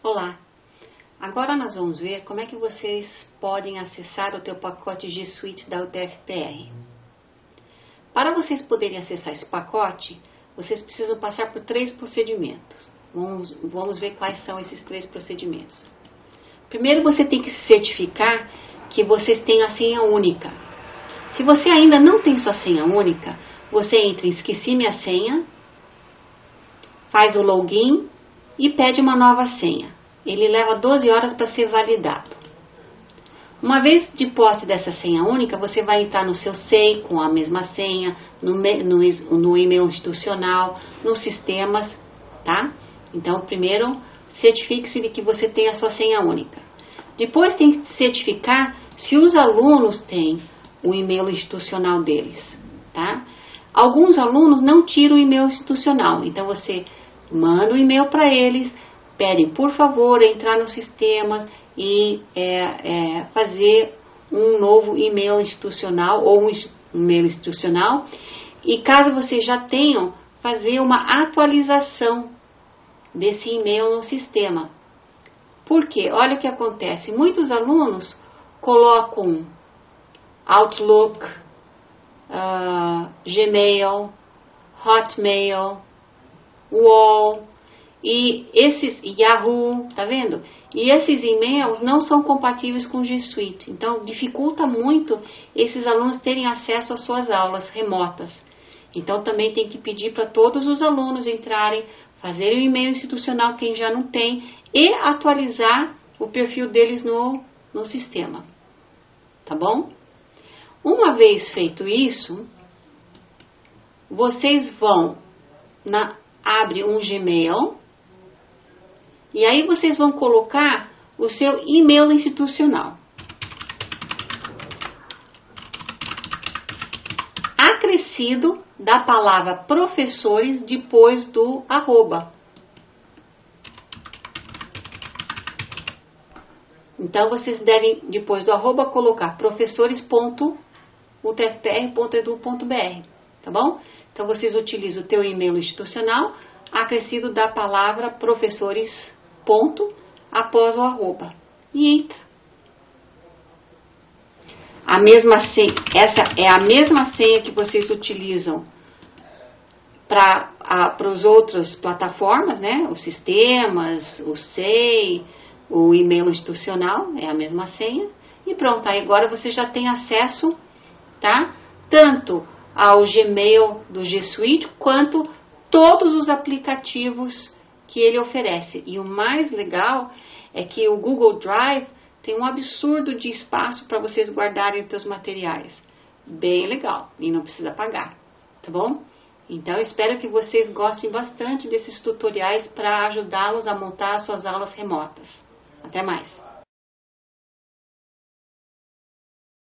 Olá! Agora nós vamos ver como é que vocês podem acessar o teu pacote G Suite da UTFPR. Para vocês poderem acessar esse pacote, vocês precisam passar por três procedimentos. Vamos, vamos ver quais são esses três procedimentos. Primeiro, você tem que certificar que vocês têm a senha única. Se você ainda não tem sua senha única, você entra em Esqueci Minha Senha, faz o login e pede uma nova senha. Ele leva 12 horas para ser validado. Uma vez de posse dessa senha única, você vai entrar no seu SEI com a mesma senha, no, no, no e-mail institucional, nos sistemas, tá? Então, primeiro, certifique-se de que você tem a sua senha única. Depois tem que certificar se os alunos têm o e-mail institucional deles, tá? Alguns alunos não tiram o e-mail institucional, então você manda um e-mail para eles, pedem por favor entrar no sistema e é, é, fazer um novo e-mail institucional ou um e-mail institucional. E caso vocês já tenham, fazer uma atualização desse e-mail no sistema. Por quê? Olha o que acontece. Muitos alunos colocam Outlook, uh, Gmail, Hotmail, UOL e esses Yahoo, tá vendo? E esses e-mails não são compatíveis com o G Suite, então dificulta muito esses alunos terem acesso às suas aulas remotas. Então também tem que pedir para todos os alunos entrarem, fazer o e-mail institucional quem já não tem e atualizar o perfil deles no, no sistema. Tá bom? Uma vez feito isso, vocês vão na abre um Gmail e aí vocês vão colocar o seu e-mail institucional. Acrescido da palavra professores depois do arroba. Então vocês devem, depois do arroba, colocar professores.utfpr.edu.br, tá bom? Então vocês utilizam o teu e-mail institucional acrescido da palavra professores ponto após o arroba e entra. A mesma senha, essa é a mesma senha que vocês utilizam para as outras plataformas, né? Os sistemas, o SEI, o e-mail institucional, é a mesma senha. E pronto, aí agora você já tem acesso, tá? Tanto ao Gmail do G Suite, quanto todos os aplicativos que ele oferece. E o mais legal é que o Google Drive tem um absurdo de espaço para vocês guardarem os seus materiais. Bem legal e não precisa pagar, tá bom? Então espero que vocês gostem bastante desses tutoriais para ajudá-los a montar suas aulas remotas. Até mais!